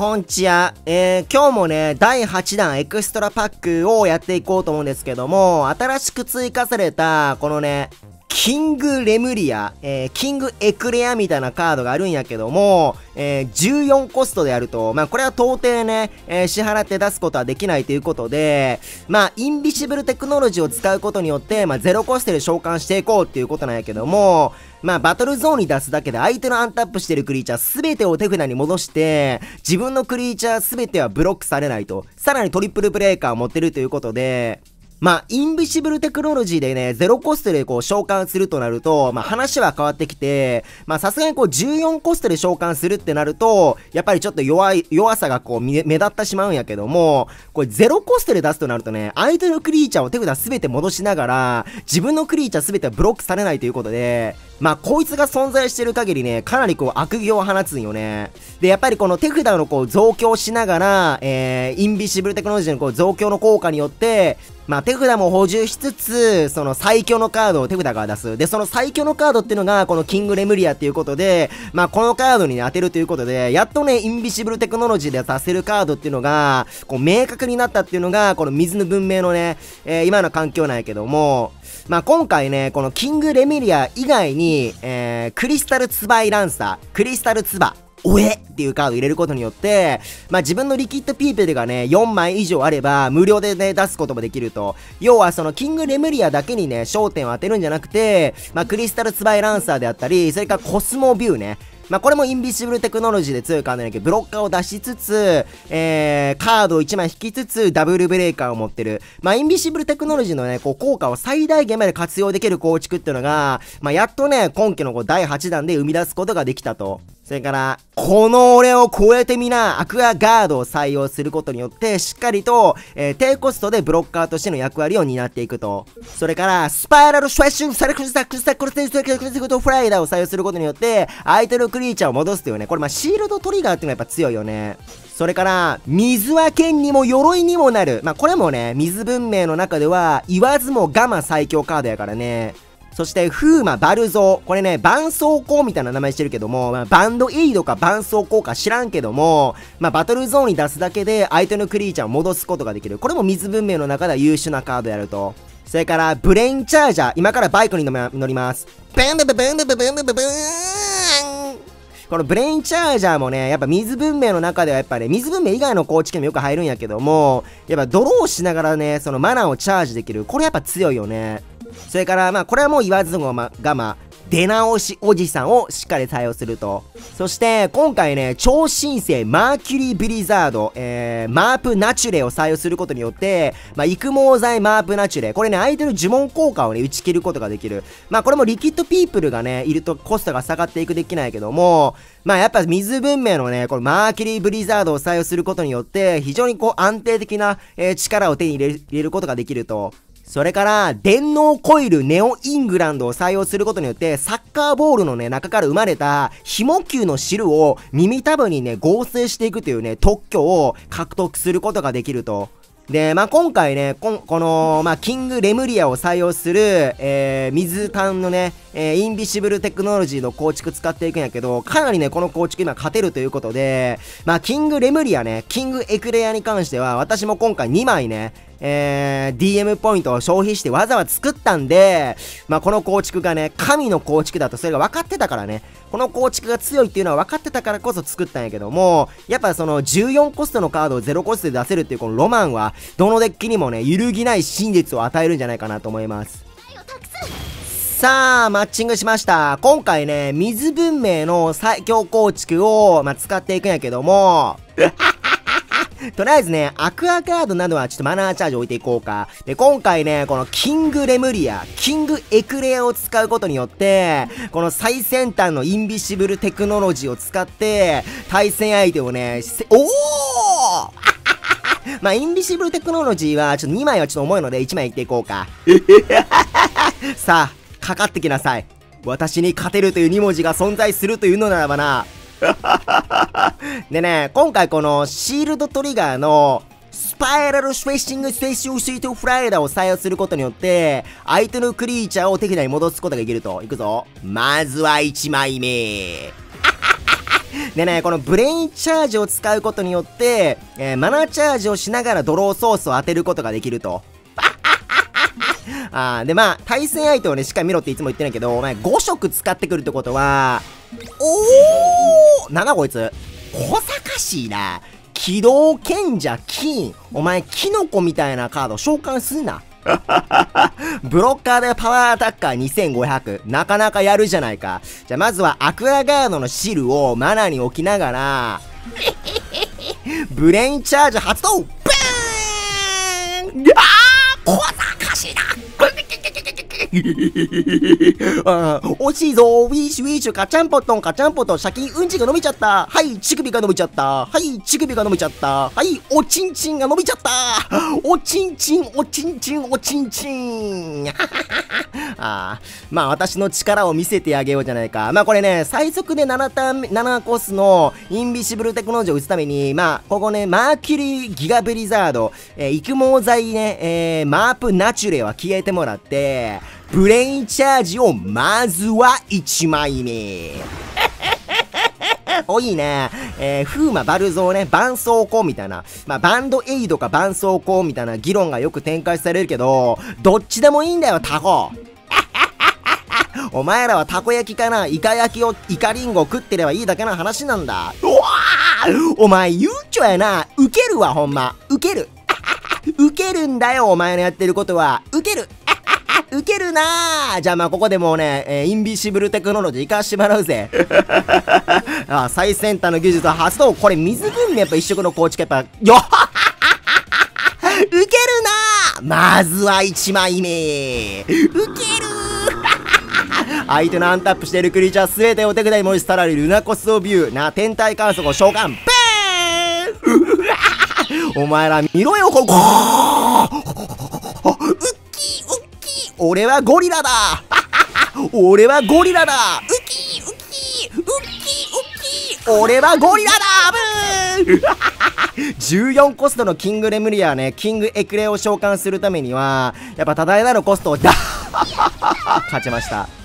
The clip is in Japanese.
こんちは。えー、今日もね、第8弾エクストラパックをやっていこうと思うんですけども、新しく追加された、このね、キングレムリア、えー、キングエクレアみたいなカードがあるんやけども、えー、14コストであると、まあこれは到底ね、えー、支払って出すことはできないということで、まあインビシブルテクノロジーを使うことによって、まあゼロコストで召喚していこうっていうことなんやけども、まあバトルゾーンに出すだけで相手のアンタップしてるクリーチャーすべてを手札に戻して、自分のクリーチャーすべてはブロックされないと、さらにトリプルブレーカーを持ってるということで、まあ、インビシブルテクノロジーでね、ゼロコストでこう召喚するとなると、まあ話は変わってきて、まあさすがにこう14コストで召喚するってなると、やっぱりちょっと弱い、弱さがこう目立ってしまうんやけども、これゼロコストで出すとなるとね、相手のクリーチャーを手札すべて戻しながら、自分のクリーチャーすべてブロックされないということで、まあこいつが存在してる限りね、かなりこう悪行を放つんよね。で、やっぱりこの手札のこう増強しながら、えー、インビシブルテクノロジーのこう増強の効果によって、まあ手札も補充しつつ、その最強のカードを手札から出す。で、その最強のカードっていうのが、このキングレムリアっていうことで、まあこのカードに、ね、当てるということで、やっとね、インビシブルテクノロジーで出せるカードっていうのが、こう明確になったっていうのが、この水の文明のね、えー、今の環境なんやけども、まあ今回ね、このキングレムリア以外に、えー、クリスタルツバイランサー、クリスタルツバ、おえっていうカードを入れることによって、まあ自分のリキッドピーペルがね、4枚以上あれば、無料でね、出すこともできると。要はそのキングレムリアだけにね、焦点を当てるんじゃなくて、まあクリスタルツバイランサーであったり、それからコスモビューね。まあ、これもインビシブルテクノロジーで強いカードなんだけど、ブロッカーを出しつつ、えー、カードを1枚引きつつ、ダブルブレーカーを持ってる。まあ、インビシブルテクノロジーのね、こう、効果を最大限まで活用できる構築っていうのが、まあ、やっとね、今期のこう第8弾で生み出すことができたと。それから、この俺を超えてみな、アクアガードを採用することによって、しっかりと、えー、低コストでブロッカーとしての役割を担っていくと。それから、スパイラルストレッシュン、サレクスタクスタクルテンステクトフライダーを採用することによって、相手のクリーチャーを戻すというね、これまあシールドトリガーっていうのはやっぱ強いよね。それから、水は剣にも鎧にもなる。まあ、これもね、水文明の中では、言わずもガマ最強カードやからね。そして、風魔バルゾー。これね、絆創膏みたいな名前してるけども、まあ、バンドエイドか絆創膏か知らんけども、まあ、バトルゾーンに出すだけで相手のクリーチャーを戻すことができる。これも水文明の中では優秀なカードやると。それから、ブレインチャージャー。今からバイクに乗ります。ブンブブブンブブブンブブブーンこのブレインチャージャーもね、やっぱ水文明の中ではやっぱね、水文明以外の構築にもよく入るんやけども、やっぱドローしながらね、そのマナーをチャージできる。これやっぱ強いよね。それから、まあ、これはもう言わずもがま、出直しおじさんをしっかり対応すると。そして、今回ね、超新星マーキュリーブリザード、えー、マープナチュレを採用することによって、まあ、育毛剤マープナチュレ。これね、相手の呪文効果をね、打ち切ることができる。まあ、これもリキッドピープルがね、いるとコストが下がっていくできないけども、まあ、やっぱ水文明のね、このマーキュリーブリザードを採用することによって、非常にこう安定的な、えー、力を手に入れ入れることができると。それから、電脳コイルネオイングランドを採用することによって、サッカーボールのね、中から生まれた、紐球の汁を耳たぶにね、合成していくというね、特許を獲得することができると。で、まあ、今回ね、この、まあ、キングレムリアを採用する、えー、水炭のね、えー、インビシブルテクノロジーの構築使っていくんやけど、かなりね、この構築今勝てるということで、まあ、キングレムリアね、キングエクレアに関しては、私も今回2枚ね、えー、DM ポイントを消費してわざわざ作ったんで、まあ、この構築がね、神の構築だとそれが分かってたからね、この構築が強いっていうのは分かってたからこそ作ったんやけども、やっぱその14コストのカードを0コストで出せるっていうこのロマンは、どのデッキにもね、揺るぎない真実を与えるんじゃないかなと思います。さあ、マッチングしました。今回ね、水文明の最強構築を、まあ、使っていくんやけども、とりあえずね、アクアカードなどはちょっとマナーチャージ置いていこうか。で、今回ね、このキングレムリア、キングエクレアを使うことによって、この最先端のインビシブルテクノロジーを使って、対戦相手をね、おお まあ、インビシブルテクノロジーは、ちょっと2枚はちょっと重いので1枚いっていこうか。さあ、かかってきなさい。私に勝てるという2文字が存在するというのならばな、でね、今回このシールドトリガーのスパイラルスフェッシングスペシュシートフライダーを採用することによって、相手のクリーチャーを手札に戻すことができると。いくぞ。まずは1枚目。でね、このブレインチャージを使うことによって、えー、マナーチャージをしながらドローソースを当てることができると。あで、まあ、対戦相手をね、しっかり見ろっていつも言ってないけど、お前5色使ってくるってことは、おーなんだこいつ小賢しいな。機動賢者金。お前、キノコみたいなカード召喚すんな。ブロッカーでパワーアタッカー2500。なかなかやるじゃないか。じゃあまずはアクアガードの汁をマナに置きながら、ブレインチャージ発動ブーンあー小賢しいな あ惜しいぞ。ウィッシュウィッシュ。カチャンポトン。カチャンポトン。シャキンうんちが伸びちゃった。はい乳首が伸びちゃった。はい乳首が伸びちゃった。はいおちんちんが伸びちゃった。おちんちんおちんちんおちんちん。あまあ私の力を見せてあげようじゃないか。まあこれね最速で7ターン7コースのインビシブルテクノロジーを打つためにまあここねマーキュリーギガブリザード、えー、育毛剤ね、えー、マープナチュレは消えてもらってブレインチャージをまずは1枚目。お、いいね。えー、風魔バルゾーね、絆創膏みたいな。まあ、バンドエイドか絆創膏みたいな議論がよく展開されるけど、どっちでもいいんだよ、タコ。お前らはたこ焼きかなイカ焼きを、イカリンゴ食ってればいいだけの話なんだ。うわお前、ゆうちょやな。ウケるわ、ほんま。ウケる。ウケるんだよ、お前のやってることは。ウケる。ウケるなじゃあまあここでもうね、えー、インビシブルテクノロジー行かしてもらうぜ。あ最先端の技術発動。これ水軍やっぱ一色の構築やっぱ、よっ！ウケるなまずは1枚目。ウケる。相手のアンタップしているクリーチャーすべてお手札に文字さられるルナコスをビュー。な天体観測を召喚。ベーン。お前ら見ろよここ俺はゴリラだ。俺はゴリラだ。ウキウキウキウキ。俺はゴリラだ。ブー。14コストのキングレムリアね、キングエクレを召喚するためには、やっぱ多大なるコストをだ 勝ちました。